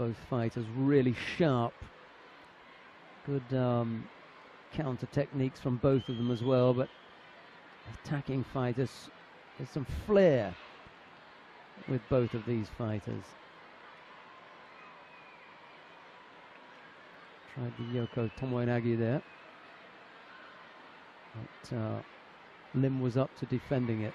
Both fighters really sharp. Good um, counter techniques from both of them as well, but attacking fighters, there's some flair with both of these fighters. Tried the Yoko Tomoe Nage there. But uh, Lim was up to defending it.